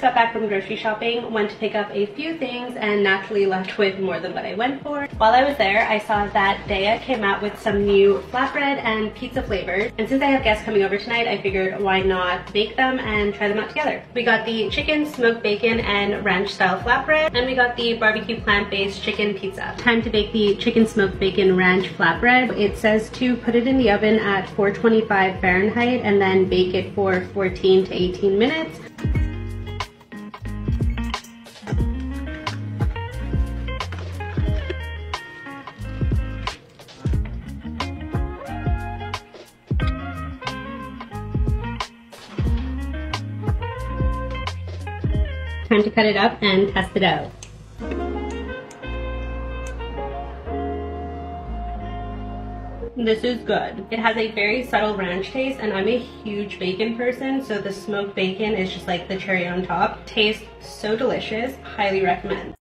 Got back from grocery shopping, went to pick up a few things and naturally left with more than what I went for. While I was there, I saw that Daiya came out with some new flatbread and pizza flavors. And since I have guests coming over tonight, I figured why not bake them and try them out together. We got the chicken, smoked bacon, and ranch style flatbread. And we got the barbecue plant-based chicken pizza. Time to bake the chicken smoked bacon ranch flatbread. It says to put it in the oven at 425 Fahrenheit and then bake it for 14 to 18 minutes. Time to cut it up and test it out. This is good. It has a very subtle ranch taste and I'm a huge bacon person so the smoked bacon is just like the cherry on top. Tastes so delicious. Highly recommend.